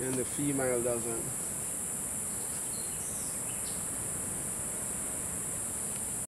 and the female doesn't.